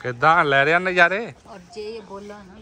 ਕਿੱਦਾਂ ਲੈ ਰਿਆ ਨਜ਼ਾਰੇ? और जे ये बोला ना